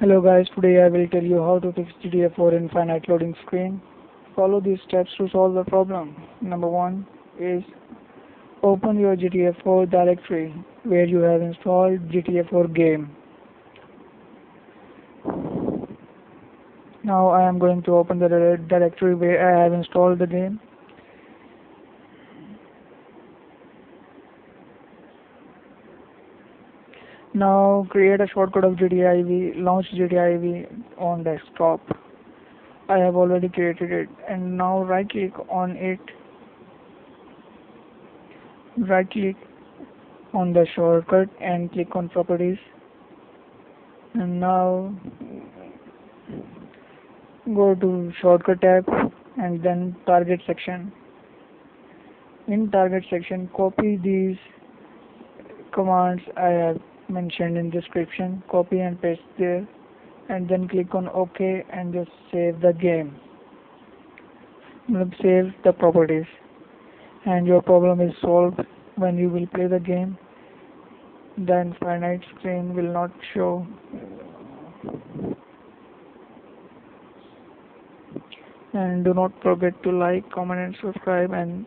Hello guys, today I will tell you how to fix GTA 4 infinite loading screen. Follow these steps to solve the problem. Number 1 is open your GTA 4 directory where you have installed GTA 4 game. Now I am going to open the directory where I have installed the game. Now create a shortcut of GTAIV, launch GTAIV on desktop. I have already created it and now right click on it. Right click on the shortcut and click on properties and now go to shortcut tab and then target section in target section copy these commands I have mentioned in description copy and paste there and then click on ok and just save the game. Save the properties. And your problem is solved. When you will play the game the infinite screen will not show. And do not forget to like comment and subscribe and